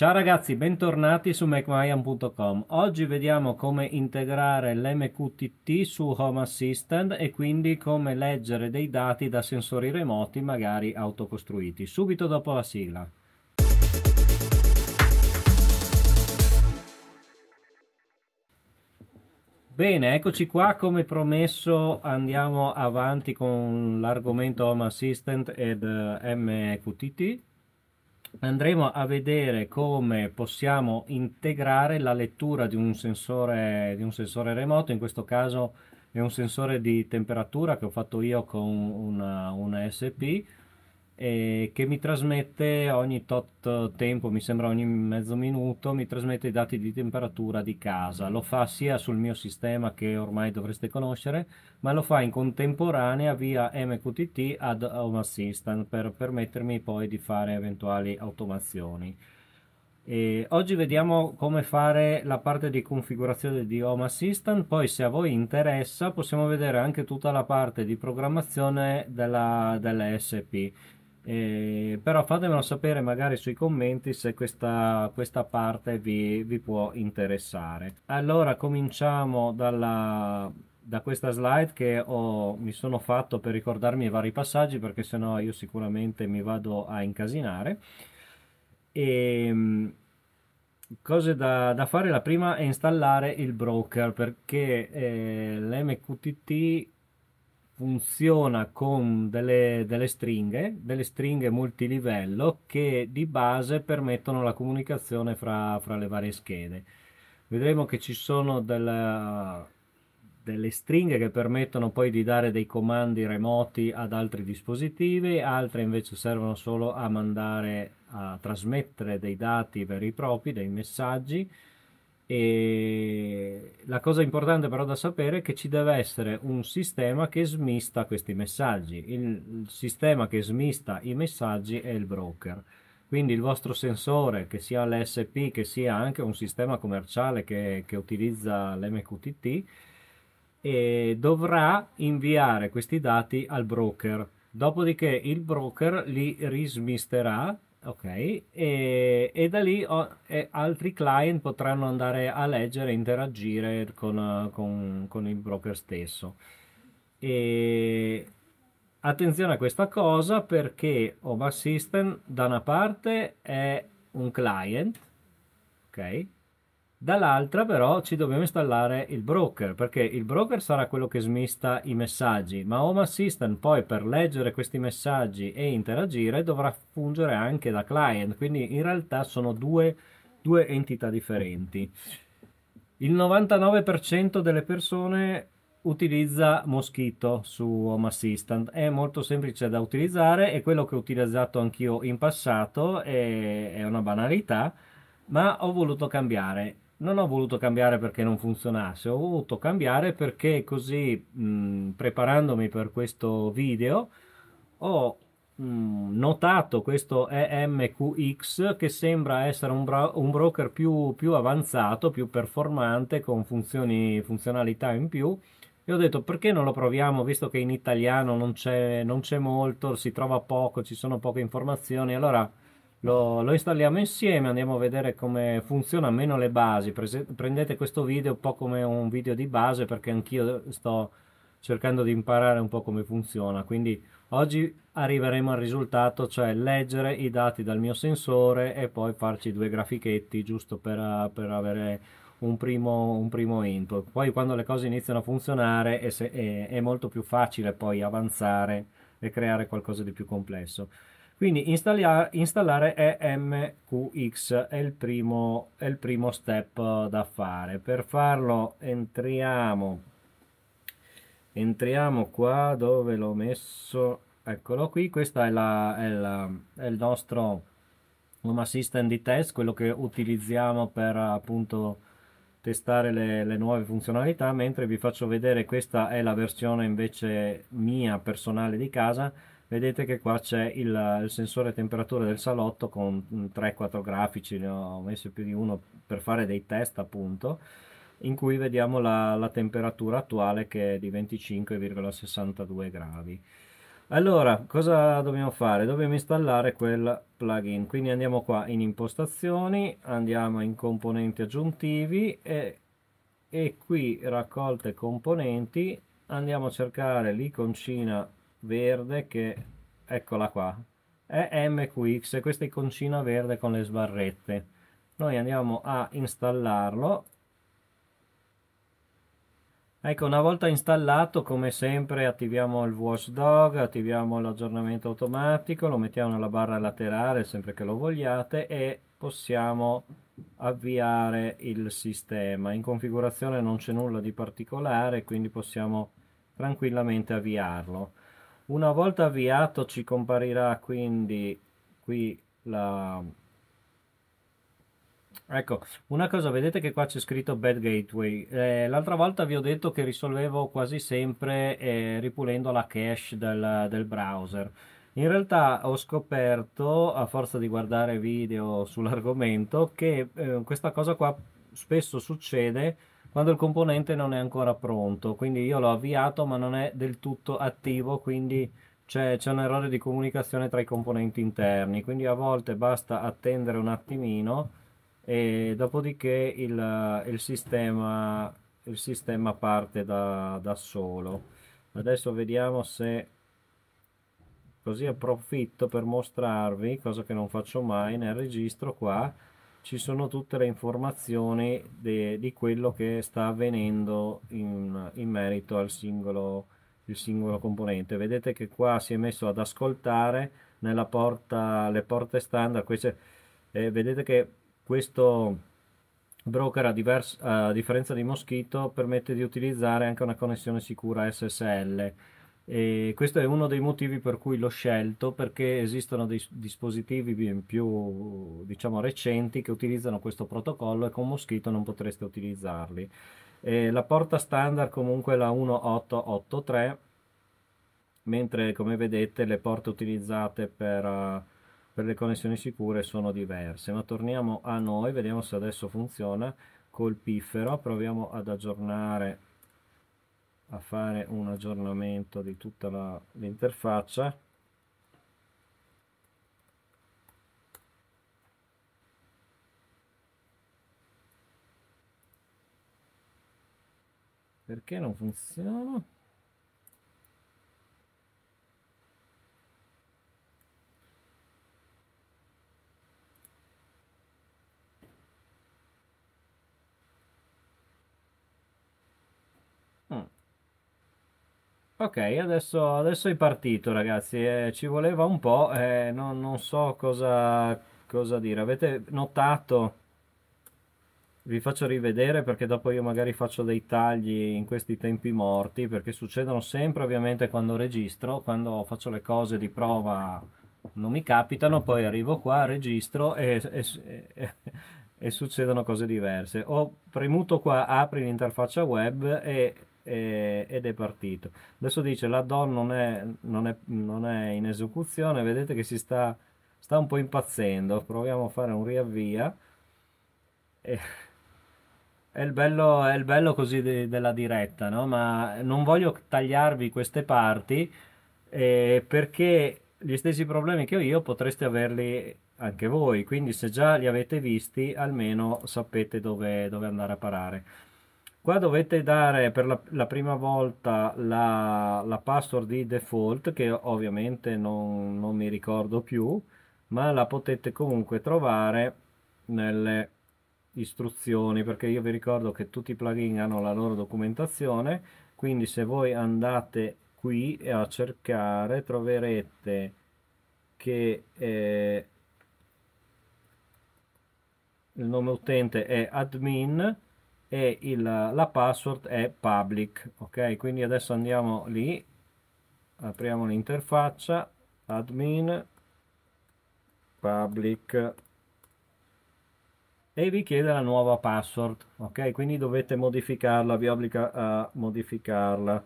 Ciao ragazzi, bentornati su MacMayan.com. Oggi vediamo come integrare l'MQTT su Home Assistant e quindi come leggere dei dati da sensori remoti, magari autocostruiti. Subito dopo la sigla. Bene, eccoci qua, come promesso andiamo avanti con l'argomento Home Assistant ed eh, MQTT andremo a vedere come possiamo integrare la lettura di un sensore, di un sensore remoto, in questo caso è un sensore di temperatura che ho fatto io con una, una SP e che mi trasmette ogni tot tempo, mi sembra ogni mezzo minuto, mi trasmette i dati di temperatura di casa. Lo fa sia sul mio sistema che ormai dovreste conoscere, ma lo fa in contemporanea via MQTT ad Home Assistant per permettermi poi di fare eventuali automazioni. E oggi vediamo come fare la parte di configurazione di Home Assistant, poi se a voi interessa possiamo vedere anche tutta la parte di programmazione della, dell'ESP eh, però fatemelo sapere magari sui commenti se questa, questa parte vi, vi, può interessare. Allora cominciamo dalla, da questa slide che ho, mi sono fatto per ricordarmi i vari passaggi perché sennò io sicuramente mi vado a incasinare. E, ehm, cose da, da, fare la prima è installare il broker perché eh, l'MQTT funziona con delle, delle, stringhe, delle stringhe multilivello che di base permettono la comunicazione fra, fra le varie schede. Vedremo che ci sono della, delle stringhe che permettono poi di dare dei comandi remoti ad altri dispositivi, altre invece servono solo a mandare, a trasmettere dei dati veri e propri, dei messaggi, e la cosa importante però da sapere è che ci deve essere un sistema che smista questi messaggi. Il, sistema che smista i messaggi è il broker. Quindi il vostro sensore, che sia l'SP, che sia anche un sistema commerciale che, che utilizza l'MQTT, dovrà inviare questi dati al broker. Dopodiché il broker li rismisterà Ok, e, e da lì oh, e altri client potranno andare a leggere e interagire con, con, con il broker stesso. E attenzione a questa cosa perché Home Assistant da una parte è un client, ok? Dall'altra però ci dobbiamo installare il broker perché il broker sarà quello che smista i messaggi, ma Home Assistant poi per leggere questi messaggi e interagire dovrà fungere anche da client, quindi in realtà sono due, due entità differenti. Il 99% delle persone utilizza Mosquito su Home Assistant, è molto semplice da utilizzare, è quello che ho utilizzato anch'io in passato, è una banalità, ma ho voluto cambiare non ho voluto cambiare perché non funzionasse, ho voluto cambiare perché così mh, preparandomi per questo video ho mh, notato questo EMQX che sembra essere un, bro un broker più, più, avanzato, più performante con funzioni, funzionalità in più. E ho detto perché non lo proviamo visto che in italiano non c'è molto, si trova poco, ci sono poche informazioni, allora lo, lo, installiamo insieme, andiamo a vedere come funziona almeno le basi. Prendete questo video un po' come un video di base perché anch'io sto cercando di imparare un po' come funziona. Quindi oggi arriveremo al risultato, cioè leggere i dati dal mio sensore e poi farci due grafichetti giusto per, per avere un primo, un primo, input. Poi quando le cose iniziano a funzionare è, è, è molto più facile poi avanzare e creare qualcosa di più complesso. Quindi installare EMQX è il, primo, è il primo step da fare. Per farlo entriamo, entriamo qua dove l'ho messo, eccolo qui, questo è, la, è, la, è il nostro Home Assistant di test, quello che utilizziamo per appunto testare le, le, nuove funzionalità. Mentre vi faccio vedere questa è la versione invece mia personale di casa vedete che qua c'è il, il, sensore temperatura del salotto con 3-4 grafici, ne ho messo più di uno per fare dei test appunto, in cui vediamo la, la temperatura attuale che è di 25,62 gradi. Allora, cosa dobbiamo fare? Dobbiamo installare quel plugin. Quindi andiamo qua in impostazioni, andiamo in componenti aggiuntivi e, e qui raccolte componenti andiamo a cercare l'iconcina verde che eccola qua è MQX questa iconcina verde con le sbarrette noi andiamo a installarlo Ecco, una volta installato, come sempre, attiviamo il watchdog, attiviamo l'aggiornamento automatico, lo mettiamo nella barra laterale sempre che lo vogliate e possiamo avviare il sistema. In configurazione non c'è nulla di particolare, quindi possiamo tranquillamente avviarlo. Una volta avviato ci comparirà quindi qui la, Ecco, una cosa, vedete che qua c'è scritto Bad Gateway. Eh, l'altra volta vi ho detto che risolvevo quasi sempre eh, ripulendo la cache del, del, browser. In realtà ho scoperto, a forza di guardare video sull'argomento, che eh, questa cosa qua spesso succede quando il componente non è ancora pronto. Quindi io l'ho avviato ma non è del tutto attivo, quindi c'è, un errore di comunicazione tra i componenti interni. Quindi a volte basta attendere un attimino e dopodiché il, il, sistema, il sistema parte da, da solo. Adesso vediamo se così approfitto per mostrarvi, cosa che non faccio mai, nel registro qua ci sono tutte le informazioni de, di quello che sta avvenendo in, in merito al singolo, singolo componente. Vedete che qua si è messo ad ascoltare nella porta, le porte standard, queste, eh, vedete che questo broker a, divers, a, differenza di Mosquito permette di utilizzare anche una connessione sicura SSL e questo è uno dei motivi per cui l'ho scelto perché esistono dei dispositivi più diciamo recenti che utilizzano questo protocollo e con Mosquito non potreste utilizzarli. E la porta standard comunque è la 1883 mentre come vedete le porte utilizzate per uh, per le connessioni sicure sono diverse. Ma torniamo a noi vediamo se adesso funziona. Col piffero proviamo ad aggiornare a fare un aggiornamento di tutta l'interfaccia. Perché non funziona Ok, adesso, adesso è partito ragazzi, eh, ci voleva un po', eh, non, non, so cosa, cosa dire. Avete notato, vi faccio rivedere perché dopo io magari faccio dei tagli in questi tempi morti, perché succedono sempre ovviamente quando registro, quando faccio le cose di prova non mi capitano, poi arrivo qua, registro e, e, e, e succedono cose diverse. Ho premuto qua apri l'interfaccia web e e, ed è partito. Adesso dice l'addon non è, non, è, non è in esecuzione, vedete che si sta, sta un po' impazzendo. Proviamo a fare un riavvia. E, è il bello, è il bello così de, della diretta, no? ma non voglio tagliarvi queste parti eh, perché gli stessi problemi che ho io potreste averli anche voi, quindi se già li avete visti almeno sapete dove, dove andare a parare. Qua dovete dare per la, la prima volta la, la, password di default che ovviamente non, non mi ricordo più, ma la potete comunque trovare nelle istruzioni perché io vi ricordo che tutti i plugin hanno la loro documentazione quindi se voi andate qui a cercare troverete che eh, il nome utente è admin e il, la password è public ok? Quindi adesso andiamo lì apriamo l'interfaccia admin public e vi chiede la nuova password ok? Quindi dovete modificarla vi obbliga a modificarla.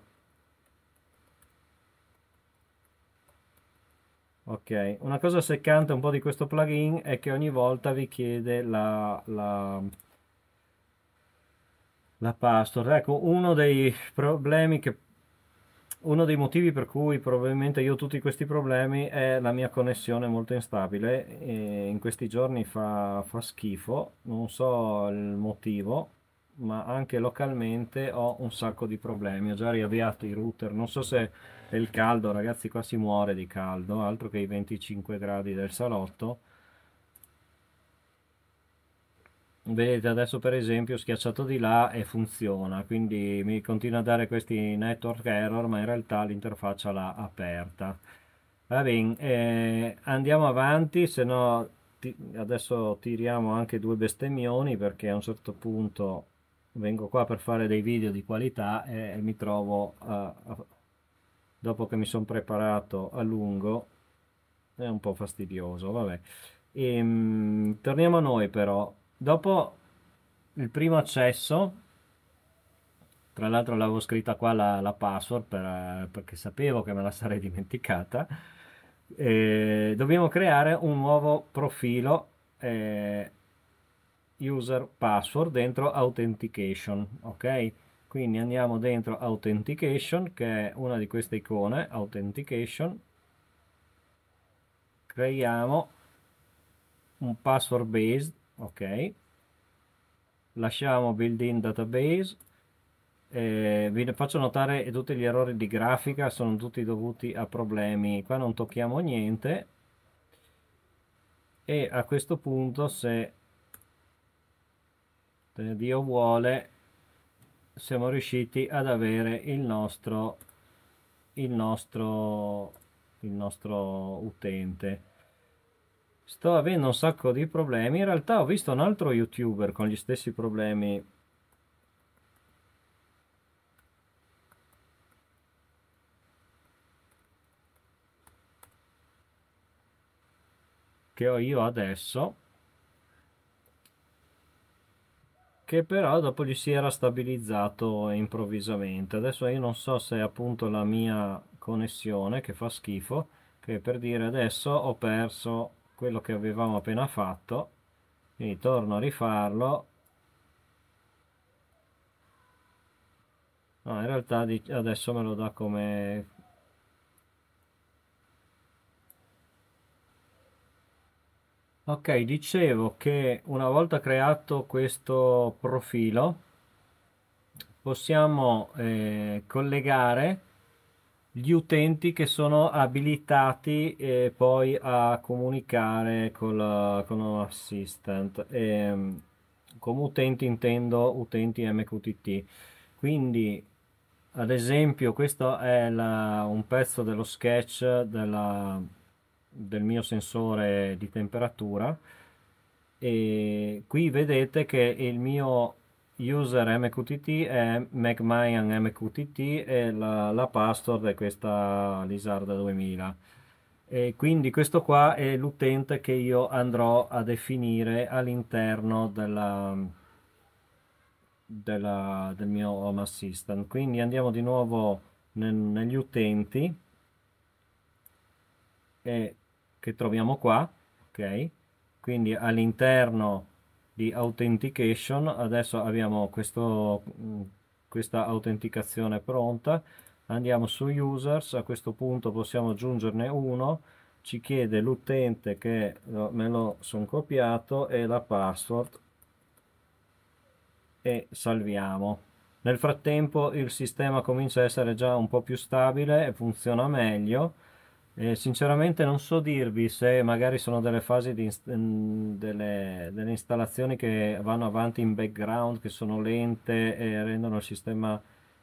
Ok una cosa seccante un po' di questo plugin è che ogni volta vi chiede la, la la password ecco uno dei problemi che uno dei motivi per cui probabilmente io ho tutti questi problemi è la mia connessione molto instabile e in questi giorni fa, fa schifo, non so il motivo, ma anche localmente ho un sacco di problemi. Ho già riavviato i router, non so se è il caldo, ragazzi, qua si muore di caldo, altro che i 25 gradi del salotto. Vedete adesso per esempio ho schiacciato di là e funziona, quindi mi continua a dare questi network error, ma in realtà l'interfaccia l'ha aperta. Va bene, eh, andiamo avanti, se no ti, adesso tiriamo anche due bestemmioni perché a un certo punto vengo qua per fare dei video di qualità e, e mi trovo a, a, dopo che mi sono preparato a lungo è un po' fastidioso, vabbè. E, um, torniamo a noi però dopo il primo accesso tra l'altro l'avevo scritta qua la, la password per, perché sapevo che me la sarei dimenticata eh, dobbiamo creare un nuovo profilo eh, user password dentro authentication ok? Quindi andiamo dentro authentication che è una di queste icone authentication. Creiamo un password based ok. Lasciamo build in database. Eh, vi faccio notare che tutti gli errori di grafica sono tutti dovuti a problemi. Qua non tocchiamo niente. E a questo punto se Dio vuole siamo riusciti ad avere il nostro il nostro il nostro utente sto avendo un sacco di problemi. In realtà ho visto un altro youtuber con gli stessi problemi. Che ho io adesso. Che però dopo gli si era stabilizzato improvvisamente. Adesso io non so se è appunto la mia connessione che fa schifo che per dire adesso ho perso quello che avevamo appena fatto. Quindi torno a rifarlo. No in realtà adesso me lo dà come ok dicevo che una volta creato questo profilo possiamo eh, collegare gli utenti che sono abilitati eh, poi a comunicare col, con un assistant. E, ehm, come utenti intendo utenti MQTT quindi ad esempio questo è la, un pezzo dello sketch della, del mio sensore di temperatura. E qui vedete che il mio user MQTT è MacMayan MQTT e la, la password è questa Lizarda 2000 e quindi questo qua è l'utente che io andrò a definire all'interno della, della, del mio Home Assistant. Quindi andiamo di nuovo nel, negli utenti e che troviamo qua ok? Quindi all'interno di authentication. Adesso abbiamo questo, mm, questa autenticazione pronta. Andiamo su users. A questo punto possiamo aggiungerne uno. Ci chiede l'utente che me lo sono copiato e la password. E salviamo. Nel frattempo il sistema comincia a essere già un po' più stabile e funziona meglio eh, sinceramente non so dirvi se magari sono delle fasi di mm, delle, delle, installazioni che vanno avanti in background, che sono lente e rendono il sistema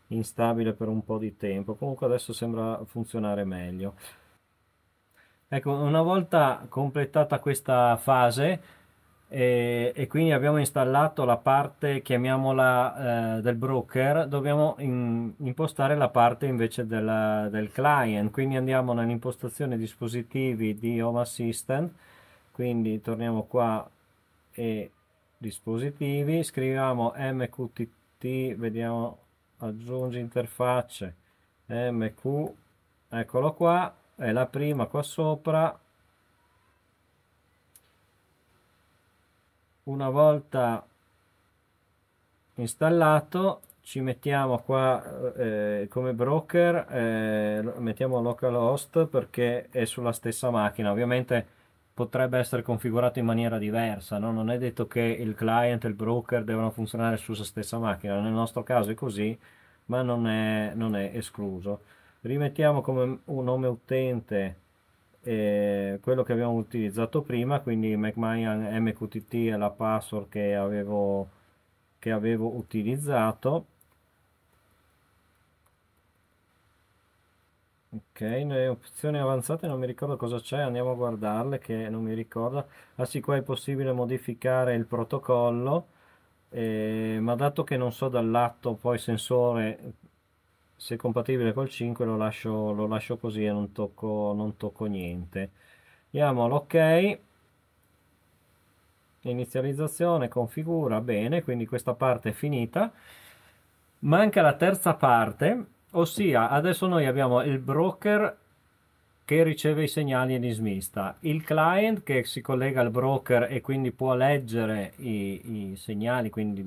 instabile per un po' di tempo. Comunque adesso sembra funzionare meglio. Ecco, una volta completata questa fase, e, e, quindi abbiamo installato la parte chiamiamola eh, del broker dobbiamo in, impostare la parte invece della, del client. Quindi andiamo nell'impostazione dispositivi di Home Assistant. Quindi torniamo qua e dispositivi scriviamo mqtt vediamo aggiungi interfacce mq eccolo qua è la prima qua sopra una volta installato ci mettiamo qua eh, come broker, eh, mettiamo localhost perché è sulla stessa macchina. Ovviamente potrebbe essere configurato in maniera diversa, no? non è detto che il client e il broker devono funzionare sulla stessa macchina, nel nostro caso è così, ma non è, non è escluso. Rimettiamo come un nome utente eh, quello che abbiamo utilizzato prima, quindi McMahon MQTT è la password che avevo, che avevo utilizzato. Ok, le opzioni avanzate non mi ricordo cosa c'è, andiamo a guardarle che non mi ricordo. Ah sì, qua è possibile modificare il protocollo, eh, ma dato che non so dal lato poi sensore se compatibile col 5 lo lascio, lo lascio così e non tocco, non tocco niente. Diamo l'ok, inizializzazione, configura, bene, quindi questa parte è finita. Manca la terza parte, ossia adesso noi abbiamo il broker che riceve i segnali in smista, il client che si collega al broker e quindi può leggere i, i segnali, quindi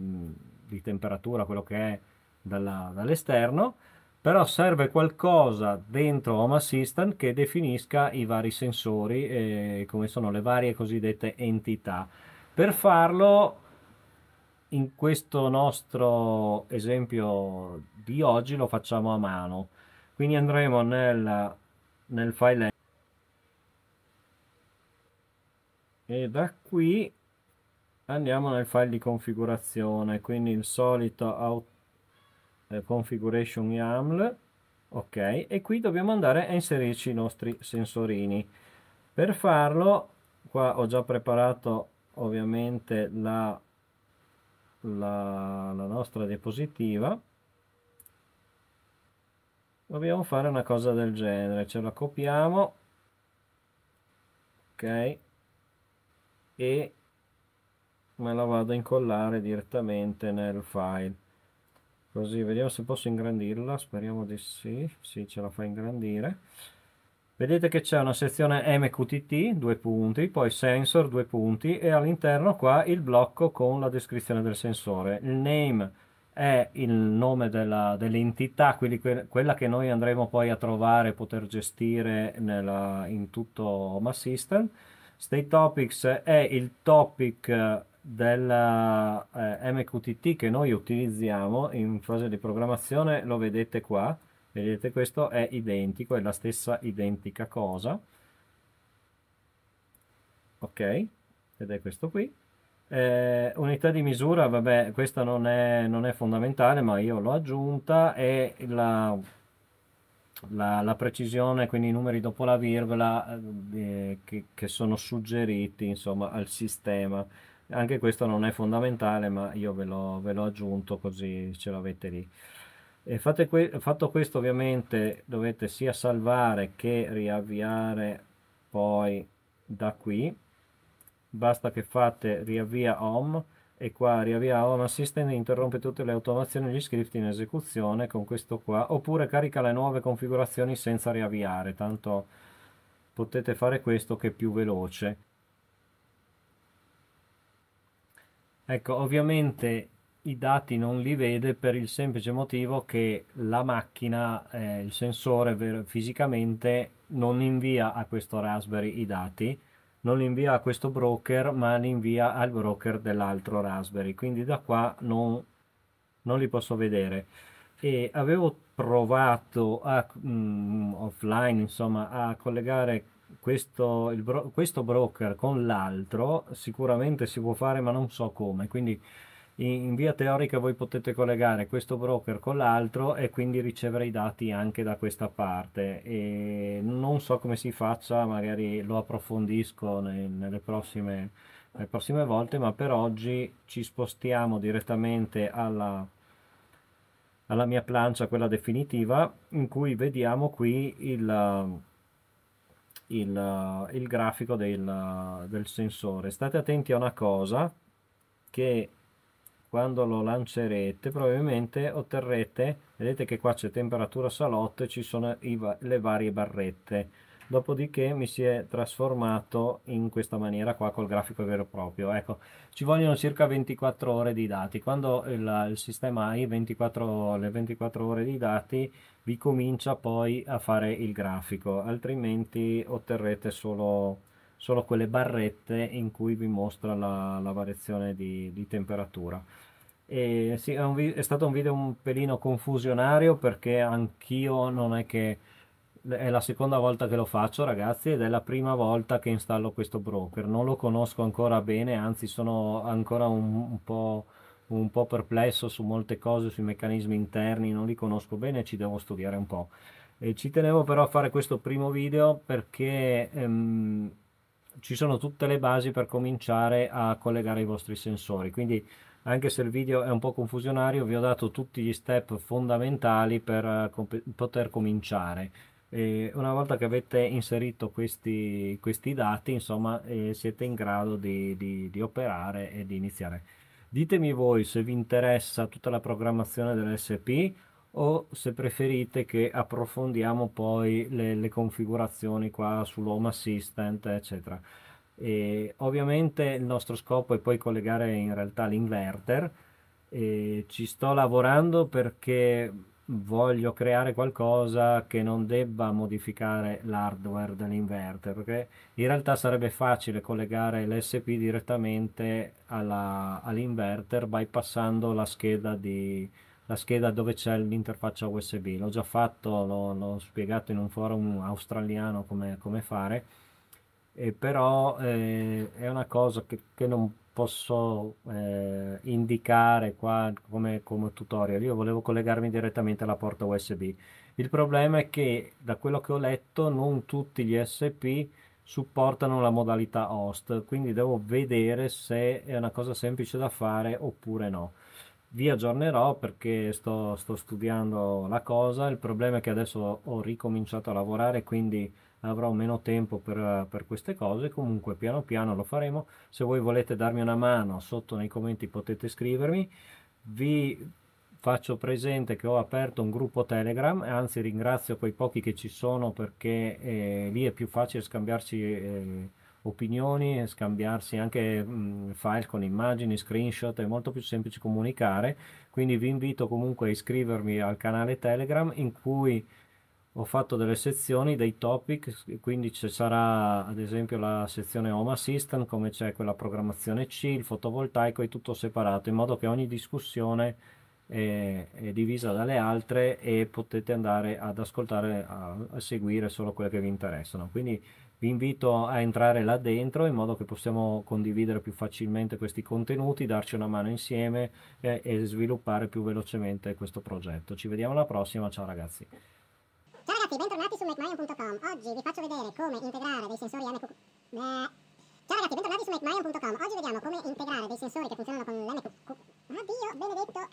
di temperatura, quello che è dall'esterno, però serve qualcosa dentro Home Assistant che definisca i vari sensori e come sono le varie cosiddette entità. Per farlo, in questo nostro esempio di oggi lo facciamo a mano. Quindi andremo nel, nel file e da qui andiamo nel file di configurazione, quindi il solito auto eh, configuration YAML ok e qui dobbiamo andare a inserirci i nostri sensorini. Per farlo qua ho già preparato ovviamente la, la, la nostra diapositiva. Dobbiamo fare una cosa del genere ce la copiamo ok e me la vado a incollare direttamente nel file così vediamo se posso ingrandirla. Speriamo di sì. Sì ce la fa ingrandire. Vedete che c'è una sezione mqtt due punti poi sensor due punti e all'interno qua il blocco con la descrizione del sensore. Il name è il nome dell'entità dell quella che noi andremo poi a trovare e poter gestire nella, in tutto Home Assistant. State topics è il topic della eh, MQTT che noi utilizziamo in fase di programmazione lo vedete qua. Vedete questo è identico è la stessa identica cosa. Ok ed è questo qui. Eh, unità di misura vabbè questa non è, non è fondamentale ma io l'ho aggiunta e la, la, la, precisione quindi i numeri dopo la virgola eh, che, che sono suggeriti insomma al sistema anche questo non è fondamentale ma io ve l'ho, aggiunto così ce l'avete lì. Que fatto questo ovviamente dovete sia salvare che riavviare poi da qui. Basta che fate riavvia home e qua riavvia home assistant interrompe tutte le automazioni e gli script in esecuzione con questo qua oppure carica le nuove configurazioni senza riavviare tanto potete fare questo che è più veloce Ecco, ovviamente i dati non li vede per il semplice motivo che la macchina, eh, il sensore fisicamente non invia a questo Raspberry i dati, non li invia a questo broker, ma li invia al broker dell'altro Raspberry, quindi da qua non, non li posso vedere. E avevo provato a, mm, offline insomma, a collegare questo, bro questo broker con l'altro sicuramente si può fare ma non so come. Quindi in, in via teorica voi potete collegare questo broker con l'altro e quindi ricevere i dati anche da questa parte. E non so come si faccia magari lo approfondisco nei, nelle prossime le prossime volte ma per oggi ci spostiamo direttamente alla, alla mia plancia quella definitiva in cui vediamo qui il il, il grafico del, del sensore. State attenti a una cosa che quando lo lancerete probabilmente otterrete vedete che qua c'è temperatura salotto e ci sono i, le varie barrette dopodiché mi si è trasformato in questa maniera qua col grafico vero e proprio. Ecco, ci vogliono circa 24 ore di dati. Quando il, il sistema ha 24, le 24 ore di dati, vi comincia poi a fare il grafico, altrimenti otterrete solo, solo quelle barrette in cui vi mostra la, la variazione di, di temperatura. E sì, è, un, è, stato un video un pelino confusionario perché anch'io non è che è la seconda volta che lo faccio ragazzi ed è la prima volta che installo questo broker non lo conosco ancora bene anzi sono ancora un, un po' un po' perplesso su molte cose, sui meccanismi interni, non li conosco bene, ci devo studiare un po'. E ci tenevo però a fare questo primo video perché ehm, ci sono tutte le basi per cominciare a collegare i vostri sensori, quindi anche se il video è un po' confusionario vi ho dato tutti gli step fondamentali per uh, poter cominciare. E una volta che avete inserito questi, questi dati, insomma, eh, siete in grado di, di, di operare e di iniziare. Ditemi voi se vi interessa tutta la programmazione dell'SP o se preferite che approfondiamo poi le, le configurazioni qua sull'Home Assistant, eccetera. E ovviamente il nostro scopo è poi collegare in realtà l'inverter. Ci sto lavorando perché voglio creare qualcosa che non debba modificare l'hardware dell'inverter perché in realtà sarebbe facile collegare l'SP direttamente all'inverter bypassando la scheda, di, la scheda dove c'è l'interfaccia USB l'ho già fatto, l'ho, l'ho, spiegato in un forum australiano come, come fare e però eh, è una cosa che, che non posso eh, indicare qua come, come tutorial. Io volevo collegarmi direttamente alla porta USB. Il problema è che da quello che ho letto non tutti gli SP supportano la modalità host, quindi devo vedere se è una cosa semplice da fare oppure no. Vi aggiornerò perché sto, sto studiando la cosa, il problema è che adesso ho ricominciato a lavorare, quindi avrò meno tempo per, per, queste cose, comunque piano piano lo faremo. Se voi volete darmi una mano sotto nei commenti potete scrivermi. Vi faccio presente che ho aperto un gruppo Telegram, anzi ringrazio quei pochi che ci sono perché eh, lì è più facile scambiarci eh, opinioni, scambiarsi anche mh, file con immagini, screenshot, è molto più semplice comunicare. Quindi vi invito comunque a iscrivermi al canale Telegram in cui ho fatto delle sezioni, dei topic, quindi ci sarà ad esempio la sezione Home Assistant, come c'è quella programmazione C, il fotovoltaico, è tutto separato, in modo che ogni discussione è, è divisa dalle altre e potete andare ad ascoltare, a, a, seguire solo quelle che vi interessano. Quindi vi invito a entrare là dentro in modo che possiamo condividere più facilmente questi contenuti, darci una mano insieme e, e sviluppare più velocemente questo progetto. Ci vediamo alla prossima, ciao ragazzi! Ragazzi, bentornati su MacMion.com. Oggi vi faccio vedere come integrare dei sensori MQ... Eh. Ciao ragazzi, bentornati su MacMion.com. Oggi vediamo come integrare dei sensori che funzionano con l'MQ... Addio, benedetto!